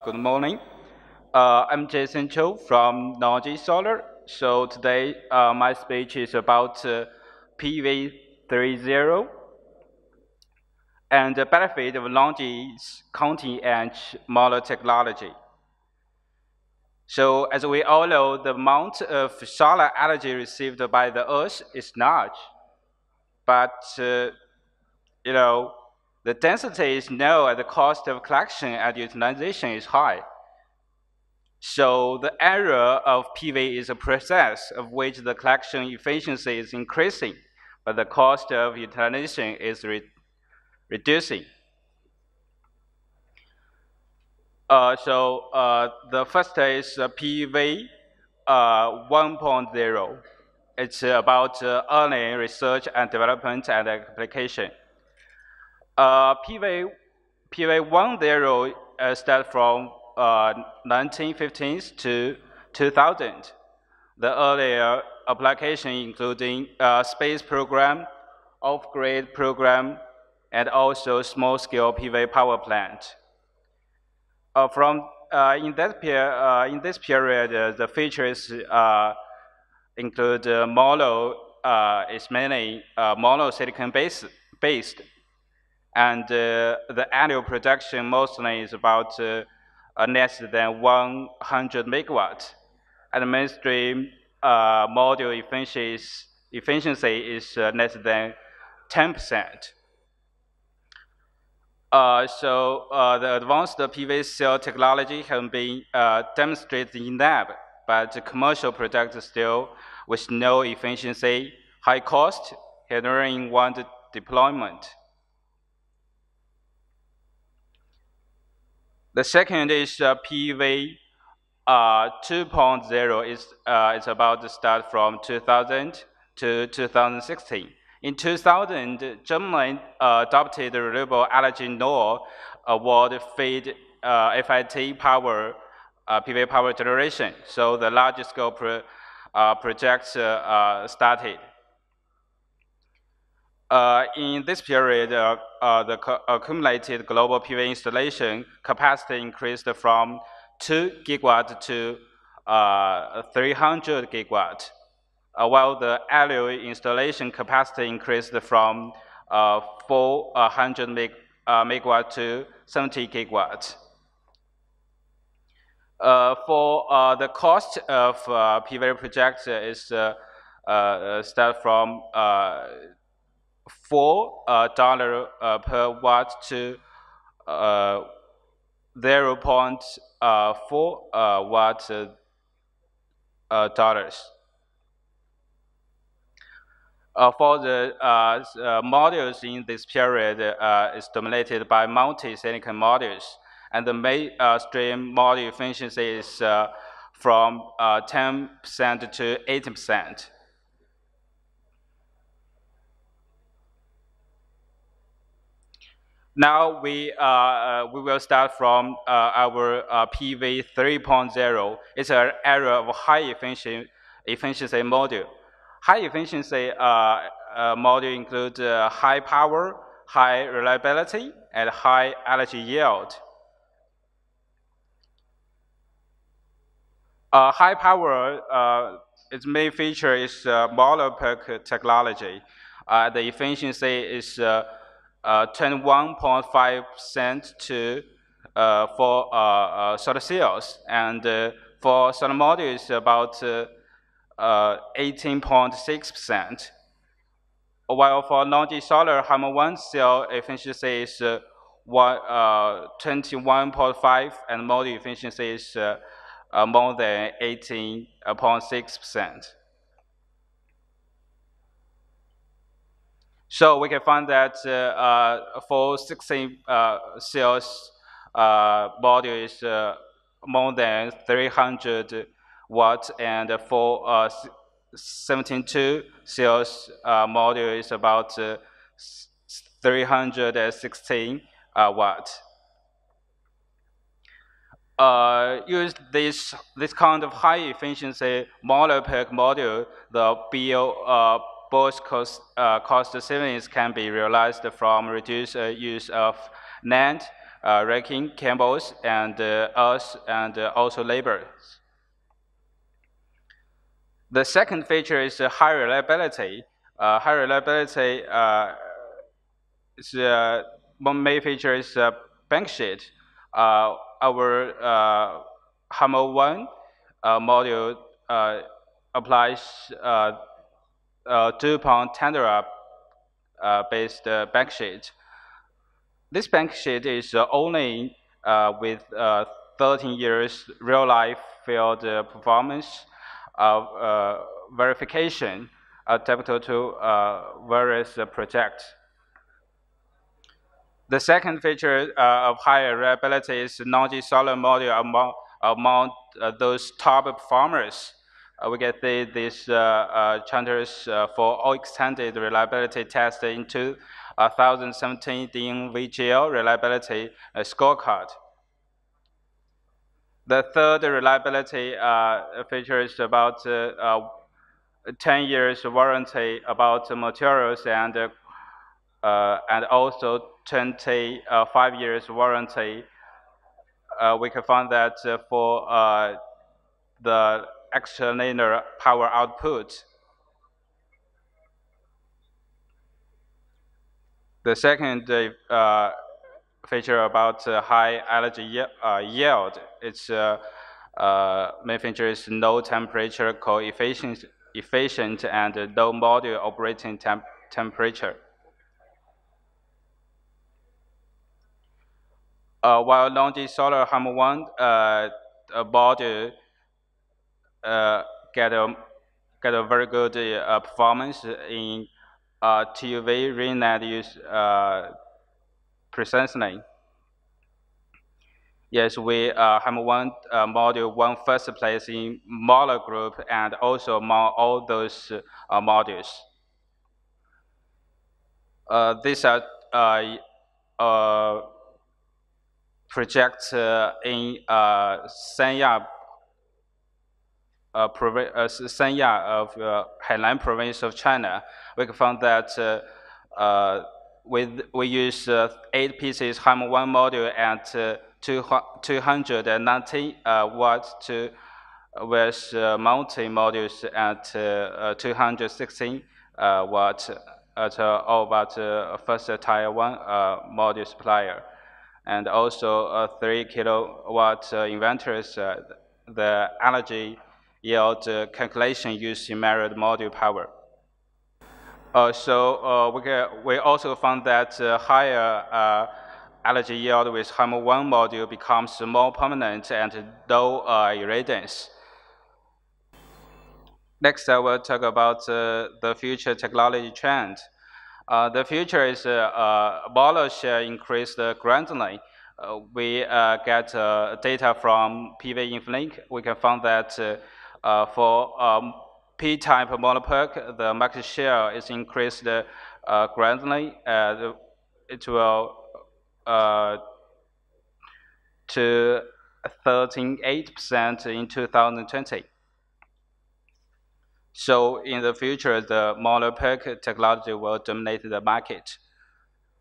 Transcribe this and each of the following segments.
Good morning. Uh, I'm Jason Cho from LONGi Solar. So today uh, my speech is about uh, PV30 and the benefit of LONGi's cutting-edge modular technology. So as we all know, the amount of solar energy received by the Earth is large, but uh, you know the density is low and the cost of collection and utilization is high. So the area of PV is a process of which the collection efficiency is increasing, but the cost of utilization is re reducing. Uh, so uh, the first is uh, PV uh, 1.0. It's about uh, early research and development and application. Uh, PV, PV10 uh, started from uh, 1950s to 2000. The earlier application including uh, space program, off-grid program, and also small-scale PV power plant. Uh, from uh, in that uh, in this period, uh, the features include mono is mainly mono silicon based based and uh, the annual production mostly is about uh, less than 100 megawatts. And mainstream uh, module efficiency, is uh, less than 10%. Uh, so uh, the advanced PV cell technology has been demonstrated in lab, but the commercial products still with no efficiency, high cost, hindering one deployment. The second is uh, PV uh, 2.0 is uh, it's about to start from 2000 to 2016. In 2000, Germany uh, adopted the Renewable Energy Law award feed uh, FIT power uh, PV power generation. So the large scale pro, uh, projects started. Uh, in this period, uh, uh, the accumulated global PV installation capacity increased from 2 gigawatt to uh, 300 gigawatt, uh, while the annual installation capacity increased from uh, 400 meg megawatt to 70 gigawatt. for the cost of PV projects is start from four dollar uh, per watt to uh, zero point four watt dollars. Uh, for the uh, uh, modules in this period is dominated by multi-silicon modules, and the mainstream module efficiency is from 10% to 80%. Now we, uh, uh, we will start from uh, our uh, PV 3.0. It's an area of high efficiency, efficiency module. High efficiency uh, uh, module include high power, high reliability, and high energy yield. high power, its main feature is uh, monoPERC technology. the efficiency is 21.5% uh, to uh, for uh, uh solar cells, and uh, for solar modules about uh, 18.6%. While for LONGi solar Hi-MO 1 cell efficiency is 21.5 and module efficiency is more than 18.6%. So we can find that uh, uh, for 16 uh, cells module is more than 300 watts, and for 72 cells module is about 316 watts. Uh, use this this kind of high efficiency monoPERC module, the BO uh, both cost, uh, cost savings can be realized from reduced uh, use of land, uh, racking, cables, and uh, earth, and uh, also labor. The second feature is high reliability. Uh, high reliability uh, is, uh, one main feature is uh, backsheet. Uh, our uh, Hi-MO 1 uh, module uh, applies uh, uh, DuPont Tedlar uh, based uh, backsheet. This backsheet is only with 13 years real life field performance of verification adapted to various projects. The second feature uh, of higher reliability is LONGi solar module among, among uh, those top performers. Uh, we get the, these uh, uh, charters uh, for all extended reliability test into 2017 in VGL reliability scorecard. The third reliability feature is about 10 years warranty about materials and uh, and also 25 years warranty. Uh, we can find that for uh, the external power output. The second uh, feature about uh, high energy yield, its main feature is low temperature coefficient efficient and low module operating temp temperature. Uh, while LONGi Solar Hi-MO 1 uh, body uh, get a get a very good uh, performance in uh, TUV Rheinland use uh, precisely. Yes, we uh, Hi-MO 1 uh, module one first place in molar group and also among all those uh, modules. Uh, these are uh, uh, project uh, in uh, Sanya, uh, uh, Sanya of uh, Hainan province of China. We found that uh, uh, with, we use uh, eight pieces Hi-MO 1 module at uh, 290 uh, watts to with uh, multi modules at uh, 216 uh, watts at uh, all but uh, first 1 uh, module supplier and also a 3 kilowatt uh, inverters, uh, the energy yield uh, calculation using measured module power. Uh, so uh, we, we also found that uh, higher energy yield with Hi-MO 1 module becomes more permanent and low irradiance. Next, I will talk about the future technology trend. Uh, the future is uh, uh, share increased gradually. Uh, we uh, get uh, data from PV InfoLink. We can find that uh, for um, P-type monoPERC, the market share is increased gradually. it will to 13.8% in 2020. So in the future, the monoPERC technology will dominate the market.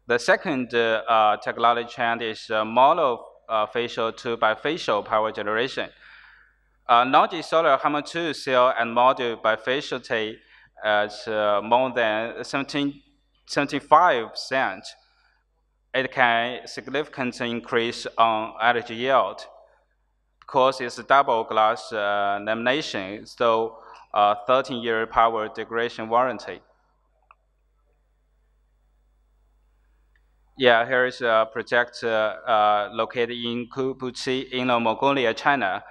The second uh, technology trend is uh, monofacial to bifacial power generation. Uh, LONGi Solar Hi-MO 2 cell and module by bifaciality at uh, more than 17, 75%. It can significantly increase on energy yield because it's double glass uh, lamination. So a 13-year power degradation warranty. Yeah, here is a project uh, uh, located in Kubuqi, Inner Mongolia, China.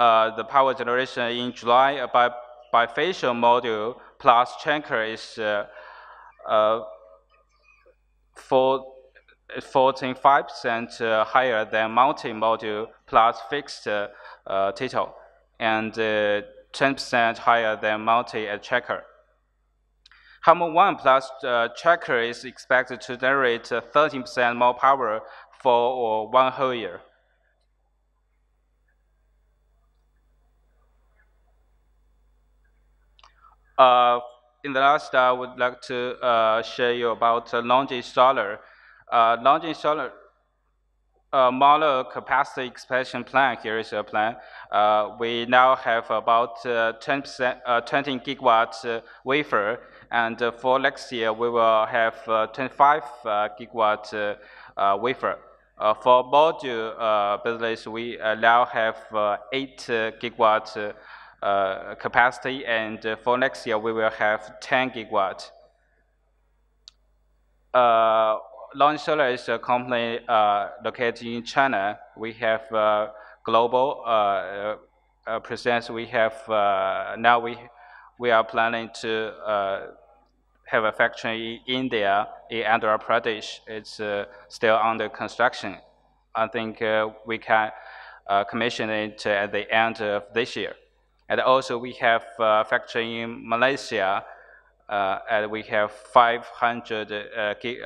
Uh, the power generation in July by bifacial module plus tracker is uh, uh, 14.5% uh, higher than multi-module plus fixed uh, title. And 10% higher than multi at checker. Hi-MO 1 plus uh, checker is expected to generate 13% more power for uh, one whole year. Uh, in the last, I would like to uh, share you about uh, Solar. Uh, LONGi Solar uh, mono capacity expansion plan, here is a plan. Uh, we now have about uh, 10%, uh, 20 gigawatts uh, wafer, and uh, for next year we will have 25 gigawatt wafer. for module business, we now have 8 gigawatt capacity, and for next year we will have 10 gigawatt. LONGi Solar is a company uh, located in China. We have uh, global uh, uh presence. We have uh, now we we are planning to uh, have a factory in India, in Andhra Pradesh. It's still under construction. I think we can commission it at the end of this year. And also we have a factory in Malaysia, and we have 500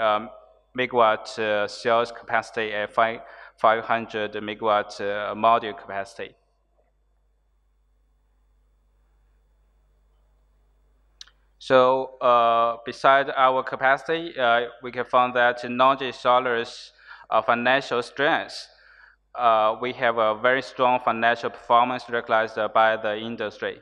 um, megawatt uh, cells capacity and 500 megawatt uh, module capacity. So uh, beside our capacity, uh, we can find that LONGi Solar's uh, financial strength, uh, we have a very strong financial performance recognized by the industry.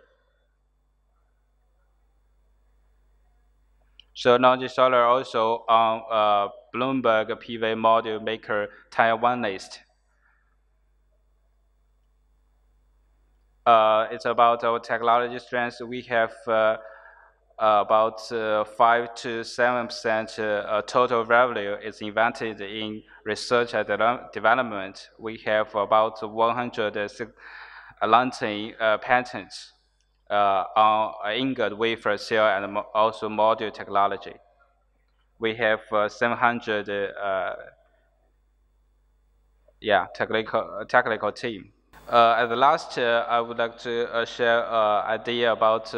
So LONGi Solar also on uh, Bloomberg PV module maker Tier 1 list. Uh, it's about our technology strengths. We have uh, about uh, 5 to 7 percent uh, total revenue is invested in research and de development. We have about 190 uh, patents uh, on ingot wafer cell and also module technology we have uh, 700 uh, yeah technical technical team. Uh, at the last, uh, I would like to uh, share an idea about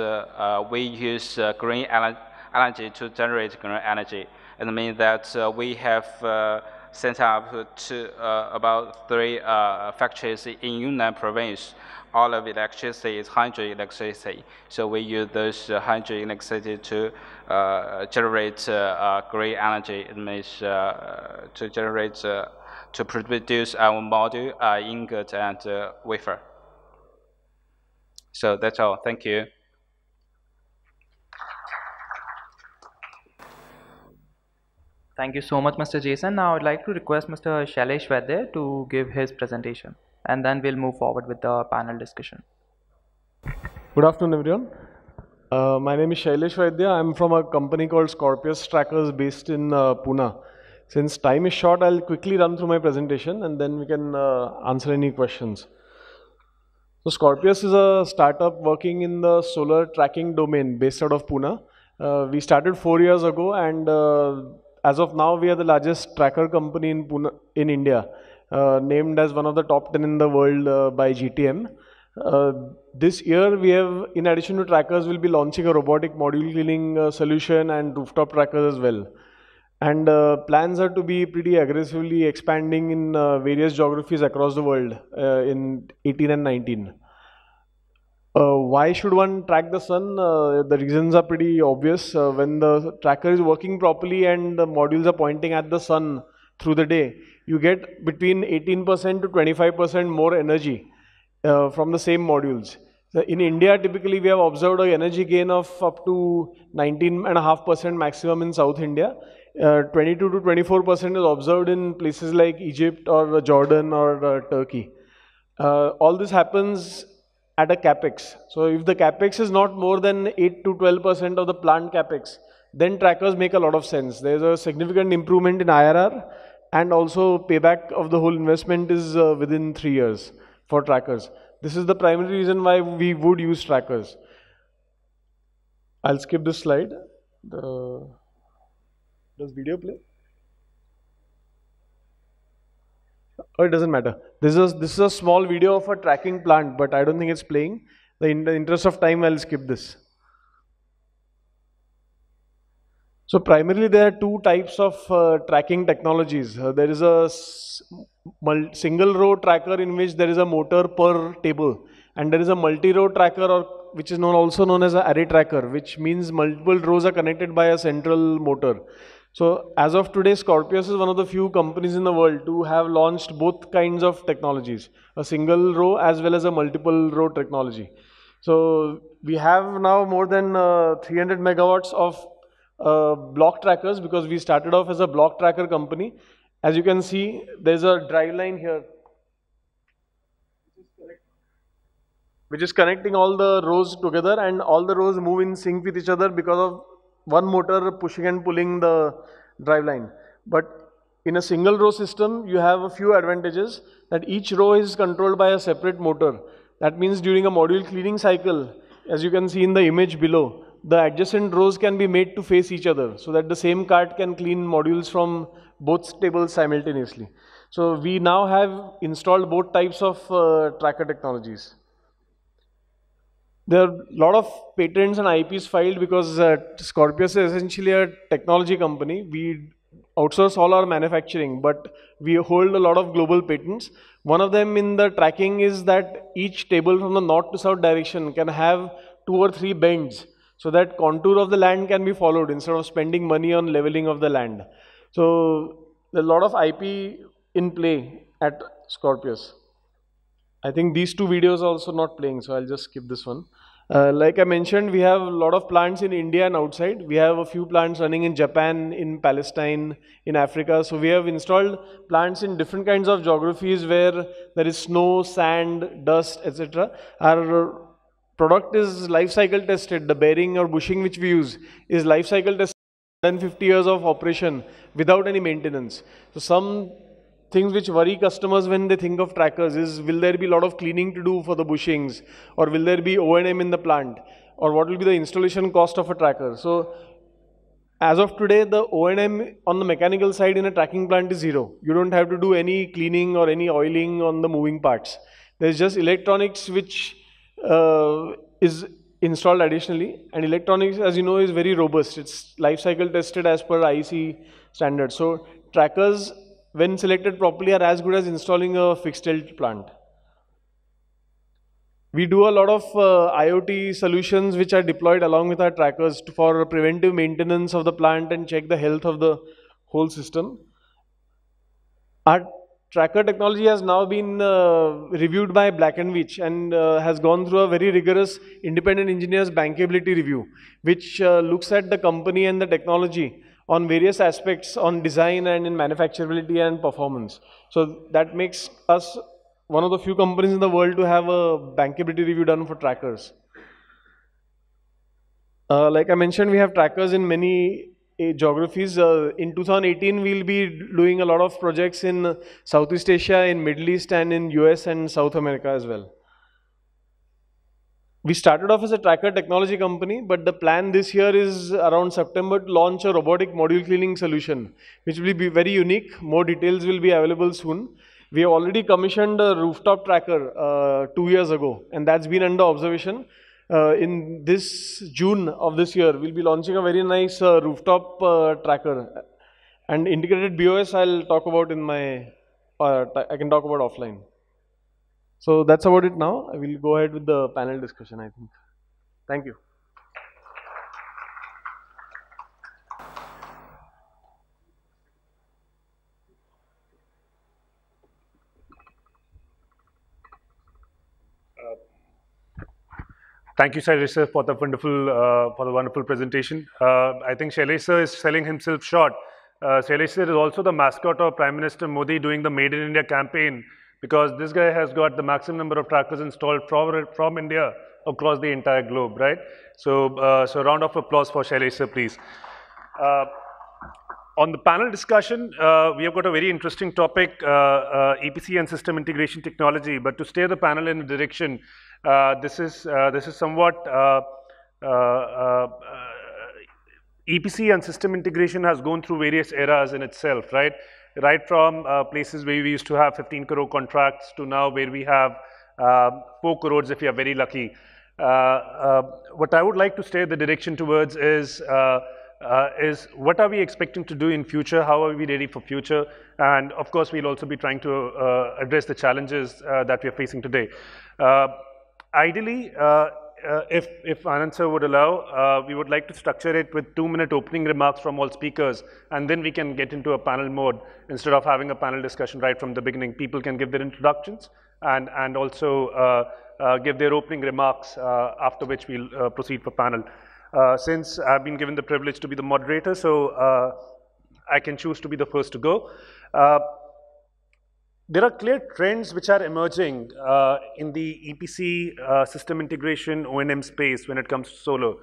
we use green energy to generate green energy. It means that we have set up to, about three factories in Yunnan province all of electricity is hydro electricity. So we use those uh, hydro electricity to uh, generate uh, uh green energy. It means uh, to generate, uh, to produce our module, ingot, and wafer. So that's all. Thank you. Thank you so much, Mr. Jason. Now I'd like to request Mr. Shailesh Vaidya to give his presentation and then we'll move forward with the panel discussion. Good afternoon, everyone. Uh, my name is Shailesh Vaidya. I'm from a company called Scorpius Trackers based in uh, Pune. Since time is short, I'll quickly run through my presentation and then we can uh, answer any questions. So Scorpius is a startup working in the solar tracking domain based out of Pune. Uh, we started four years ago and uh, as of now, we are the largest tracker company in Pune, in India. Uh, named as one of the top 10 in the world uh, by GTM. Uh, this year, we have, in addition to trackers, we'll be launching a robotic module cleaning solution and rooftop trackers as well. And uh, plans are to be pretty aggressively expanding in uh, various geographies across the world uh, in 18 and 19. why should one track the sun? the reasons are pretty obvious. when the tracker is working properly and the modules are pointing at the sun through the day, you get between 18% to 25% more energy uh, from the same modules. In India, typically we have observed an energy gain of up to 19.5% maximum in South India. Uh, 22 to 24% is observed in places like Egypt or Jordan or uh, Turkey. Uh, all this happens at a capex. So if the capex is not more than 8 to 12% of the plant capex, then trackers make a lot of sense. There's a significant improvement in IRR and also payback of the whole investment is uh, within three years for trackers. This is the primary reason why we would use trackers. I'll skip this slide. The, does video play? Oh, it doesn't matter. This is, this is a small video of a tracking plant, but I don't think it's playing. The, in the interest of time, I'll skip this. So primarily there are two types of uh, tracking technologies. Uh, there is a single row tracker in which there is a motor per table and there is a multi-row tracker or which is known also known as an array tracker which means multiple rows are connected by a central motor. So as of today, Scorpius is one of the few companies in the world to have launched both kinds of technologies, a single row as well as a multiple row technology. So we have now more than uh, 300 megawatts of uh, block trackers because we started off as a block tracker company. As you can see, there's a drive line here which is connecting all the rows together and all the rows move in sync with each other because of one motor pushing and pulling the drive line. But in a single row system, you have a few advantages that each row is controlled by a separate motor. That means during a module cleaning cycle, as you can see in the image below, the adjacent rows can be made to face each other so that the same cart can clean modules from both tables simultaneously. So we now have installed both types of uh, tracker technologies. There are a lot of patents and IPs filed because uh, Scorpius is essentially a technology company. We outsource all our manufacturing, but we hold a lot of global patents. One of them in the tracking is that each table from the north to south direction can have two or three bends so that contour of the land can be followed instead of spending money on leveling of the land. So a lot of IP in play at Scorpius. I think these two videos are also not playing, so I'll just skip this one. Uh, like I mentioned, we have a lot of plants in India and outside. We have a few plants running in Japan, in Palestine, in Africa. So we have installed plants in different kinds of geographies where there is snow, sand, dust, etc. Our product is life cycle tested. The bearing or bushing which we use is life cycle tested. 150 years of operation without any maintenance. So some things which worry customers when they think of trackers is will there be a lot of cleaning to do for the bushings or will there be O&M in the plant or what will be the installation cost of a tracker. So as of today the O&M on the mechanical side in a tracking plant is zero. You don't have to do any cleaning or any oiling on the moving parts. There's just electronics which uh, is installed additionally and electronics as you know is very robust. It's life cycle tested as per IEC standards. So trackers when selected properly are as good as installing a fixed tilt plant. We do a lot of uh, IoT solutions which are deployed along with our trackers for preventive maintenance of the plant and check the health of the whole system. Our tracker technology has now been uh, reviewed by Black & Veatch and uh, has gone through a very rigorous independent engineers bankability review which uh, looks at the company and the technology on various aspects on design and in manufacturability and performance. So that makes us one of the few companies in the world to have a bankability review done for trackers. Uh, like I mentioned, we have trackers in many uh, geographies. Uh, in 2018, we'll be doing a lot of projects in Southeast Asia, in Middle East, and in US and South America as well. We started off as a tracker technology company, but the plan this year is around September to launch a robotic module cleaning solution, which will be very unique. More details will be available soon. We have already commissioned a rooftop tracker uh, two years ago, and that's been under observation. Uh, in this June of this year, we'll be launching a very nice uh, rooftop uh, tracker. And integrated BOS, I'll talk about in my, uh, I can talk about offline. So that's about it now. I will go ahead with the panel discussion, I think. Thank you. Thank you, Shailesh sir, for the wonderful uh, for the wonderful presentation. Uh, I think Shailesh sir is selling himself short. Uh, Shailesh sir is also the mascot of Prime Minister Modi doing the Made in India campaign because this guy has got the maximum number of trackers installed from, from India across the entire globe, right? So, uh, so round of applause for Shailesh sir, please. Uh, on the panel discussion, uh, we have got a very interesting topic, uh, uh, EPC and system integration technology. But to steer the panel in a direction, uh, this is this is somewhat EPC and system integration has gone through various eras in itself, right? right from uh, places where we used to have 15 crore contracts to now where we have uh, 4 crores if we are very lucky. Uh, uh what I would like to steer the direction towards is uh, uh, is what are we expecting to do in future? How are we ready for future? And of course, we'll also be trying to address the challenges that we are facing today. ideally, uh, if, if Anand sir would allow, uh, we would like to structure it with two-minute opening remarks from all speakers, and then we can get into a panel mode instead of having a panel discussion right from the beginning. People can give their introductions and, and also uh, uh give their opening remarks, uh, after which we'll uh, proceed for panel. since I've been given the privilege to be the moderator, so I can choose to be the first to go there are clear trends which are emerging uh, in the EPC uh, system integration O&M space when it comes to solar.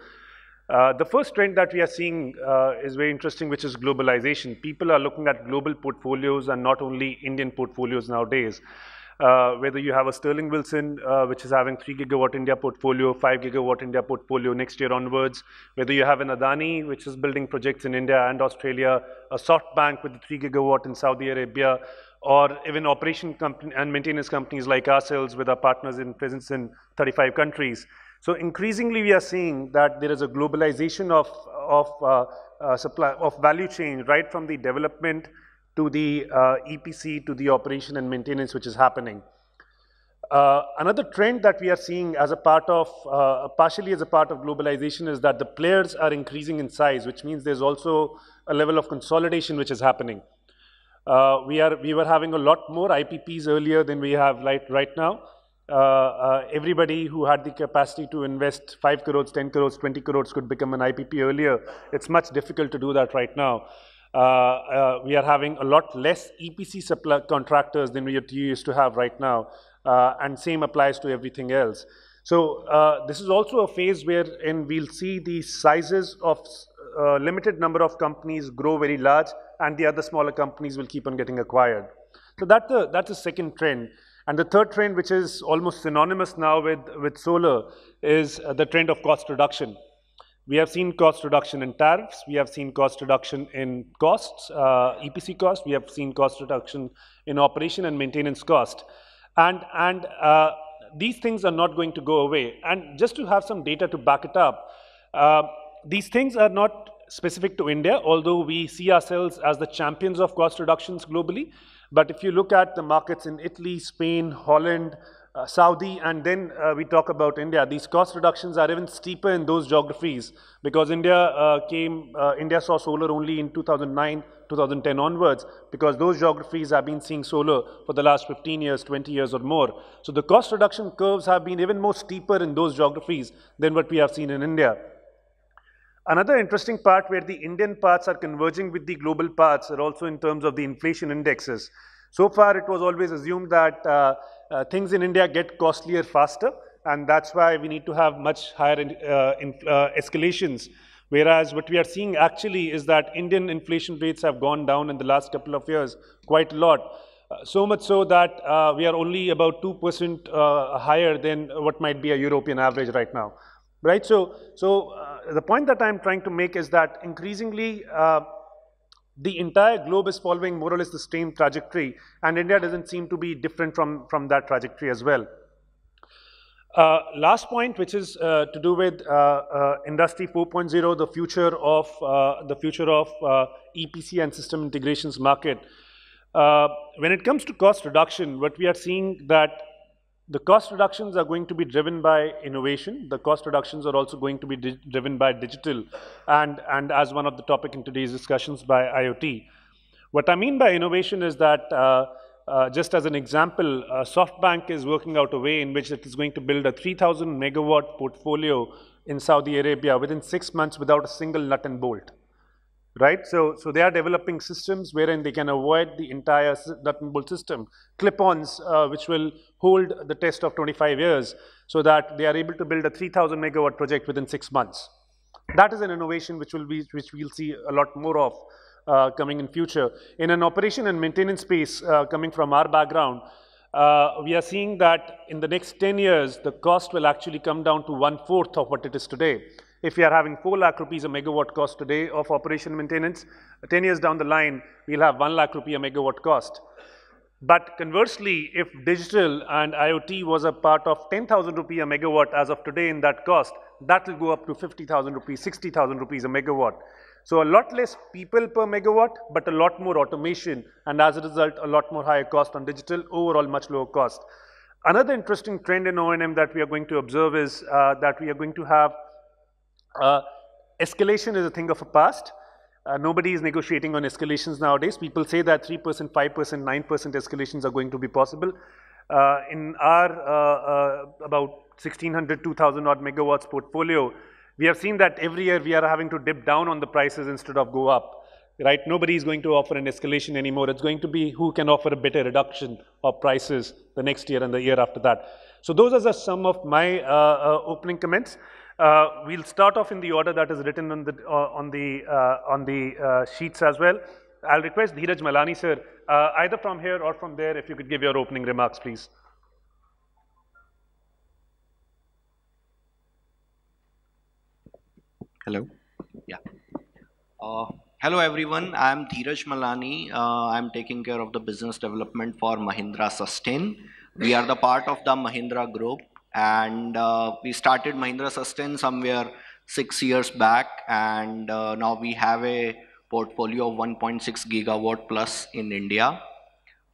Uh, the first trend that we are seeing uh, is very interesting, which is globalization. People are looking at global portfolios and not only Indian portfolios nowadays. Uh, whether you have a Sterling Wilson, uh, which is having 3 gigawatt India portfolio, 5 gigawatt India portfolio next year onwards, whether you have an Adani, which is building projects in India and Australia, a SoftBank with 3 gigawatt in Saudi Arabia, or even operation and maintenance companies like ourselves with our partners in presence in 35 countries. So increasingly we are seeing that there is a globalization of, of uh, uh, supply, of value chain right from the development to the uh, EPC to the operation and maintenance which is happening. Uh, another trend that we are seeing as a part of, uh, partially as a part of globalization is that the players are increasing in size, which means there's also a level of consolidation which is happening. Uh, we, are, we were having a lot more IPPs earlier than we have right, right now. Uh, uh, everybody who had the capacity to invest 5 crores, 10 crores, 20 crores could become an IPP earlier. It's much difficult to do that right now. Uh, uh, we are having a lot less EPC supply contractors than we used to have right now. Uh, and same applies to everything else. So this is also a phase wherein we'll see the sizes of a limited number of companies grow very large and the other smaller companies will keep on getting acquired. So that's the, that's the second trend. And the third trend, which is almost synonymous now with, with solar, is uh, the trend of cost reduction. We have seen cost reduction in tariffs. We have seen cost reduction in costs, uh, EPC cost. We have seen cost reduction in operation and maintenance cost. And, and uh, these things are not going to go away. And just to have some data to back it up, uh, these things are not specific to India, although we see ourselves as the champions of cost reductions globally. But if you look at the markets in Italy, Spain, Holland, uh, Saudi, and then uh, we talk about India, these cost reductions are even steeper in those geographies because India uh, came, uh, India saw solar only in 2009, 2010 onwards because those geographies have been seeing solar for the last 15 years, 20 years or more. So the cost reduction curves have been even more steeper in those geographies than what we have seen in India. Another interesting part where the Indian parts are converging with the global parts are also in terms of the inflation indexes. So far, it was always assumed that uh, uh, things in India get costlier faster, and that's why we need to have much higher uh, in, uh, escalations. Whereas what we are seeing actually is that Indian inflation rates have gone down in the last couple of years quite a lot. Uh, so much so that uh, we are only about 2% higher than what might be a European average right now right? So, so the point that I'm trying to make is that increasingly uh, the entire globe is following more or less the same trajectory, and India doesn't seem to be different from, from that trajectory as well. Uh, last point, which is uh, to do with uh, uh Industry 4.0, the future of uh, the future of uh, EPC and system integrations market. when it comes to cost reduction, what we are seeing that the cost reductions are going to be driven by innovation. The cost reductions are also going to be driven by digital and, and as one of the topic in today's discussions by IoT. What I mean by innovation is that uh, uh, just as an example, uh, SoftBank is working out a way in which it is going to build a 3000 megawatt portfolio in Saudi Arabia within six months without a single nut and bolt right? So, so they are developing systems wherein they can avoid the entire nut and bolt system, clip-ons uh, which will hold the test of 25 years so that they are able to build a 3000 megawatt project within six months. That is an innovation which will be, which we'll see a lot more of uh, coming in future. In an operation and maintenance space uh, coming from our background, uh, we are seeing that in the next 10 years, the cost will actually come down to one-fourth of what it is today. If we are having 4 lakh rupees a megawatt cost today of operation maintenance, 10 years down the line, we'll have 1 lakh rupee a megawatt cost. But conversely, if digital and IoT was a part of 10,000 rupee a megawatt as of today in that cost, that will go up to 50,000 rupees, 60,000 rupees a megawatt. So a lot less people per megawatt, but a lot more automation, and as a result, a lot more higher cost on digital, overall much lower cost. Another interesting trend in O&M that we are going to observe is uh, that we are going to have uh, escalation is a thing of the past. Uh, nobody is negotiating on escalations nowadays. People say that 3%, 5%, 9% escalations are going to be possible. Uh, in our uh, uh, about 1600, 2000 odd megawatts portfolio, we have seen that every year we are having to dip down on the prices instead of go up. Right? Nobody is going to offer an escalation anymore. It's going to be who can offer a better reduction of prices the next year and the year after that. So those are just some of my opening comments. Uh, we'll start off in the order that is written on the, uh, on the, uh, on the uh, sheets as well. I'll request Dheeraj Malani, sir, uh, either from here or from there, if you could give your opening remarks, please. Hello. Yeah. Uh, hello, everyone. I'm Dheeraj Malani. I'm taking care of the business development for Mahindra Susten. We are the part of the Mahindra Group and uh, we started Mahindra Susten somewhere six years back and uh, now we have a portfolio of 1.6 gigawatt plus in India.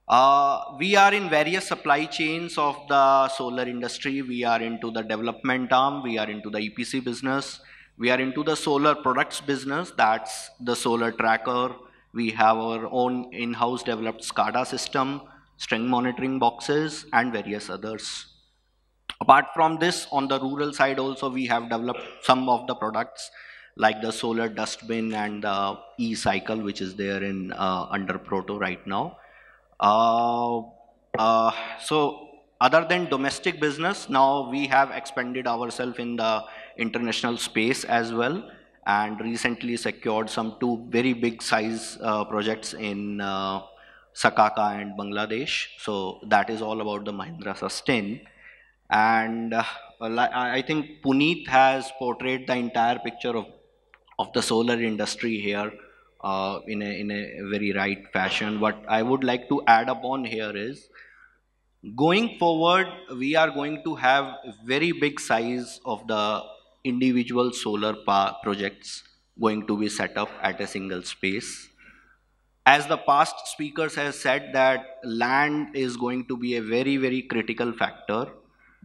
Uh, we are in various supply chains of the solar industry. We are into the development arm, we are into the EPC business, we are into the solar products business, that's the solar tracker. We have our own in-house developed SCADA system, string monitoring boxes and various others. Apart from this, on the rural side also, we have developed some of the products like the solar dustbin and the e-cycle, which is there in uh, under Proto right now. Uh, uh, so other than domestic business, now we have expanded ourselves in the international space as well and recently secured some two very big size uh, projects in uh, Sakaka and Bangladesh. So that is all about the Mahindra Susten. And uh, I think Puneet has portrayed the entire picture of, of the solar industry here uh, in, a, in a very right fashion. What I would like to add upon here is, going forward, we are going to have very big size of the individual solar projects going to be set up at a single space. As the past speakers have said that land is going to be a very, very critical factor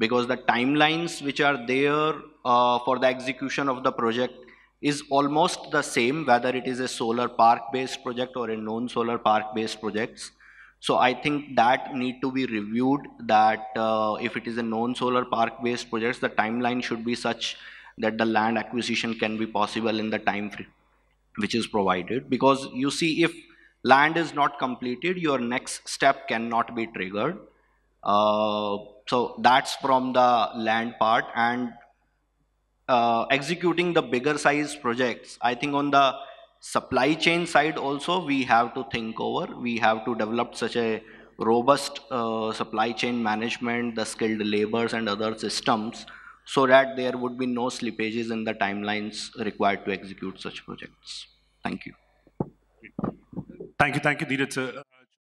because the timelines which are there uh, for the execution of the project is almost the same whether it is a solar park based project or a non-solar park based projects. So I think that need to be reviewed that uh, if it is a non-solar park based projects, the timeline should be such that the land acquisition can be possible in the time frame which is provided because you see if land is not completed, your next step cannot be triggered. Uh, so that's from the land part and uh, executing the bigger size projects. I think on the supply chain side also we have to think over. We have to develop such a robust uh, supply chain management, the skilled labors and other systems so that there would be no slippages in the timelines required to execute such projects. Thank you. Thank you, thank you, Dheeraj.